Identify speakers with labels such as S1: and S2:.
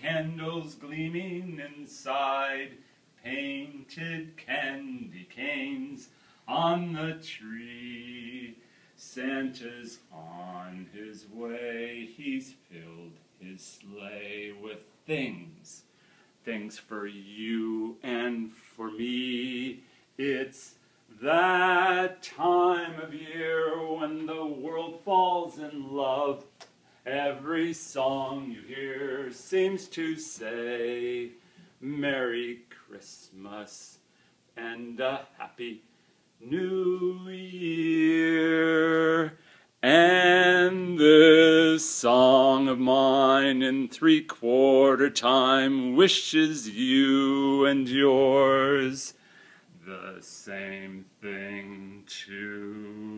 S1: candles gleaming inside, painted candy canes on the tree. Santa's on his way, he's filled his sleigh with things, things for you and for me. It's that time of year when the world falls in love. Every song you hear seems to say, Merry Christmas and a Happy New Year. And this song of mine in three quarter time wishes you and yours the same thing too.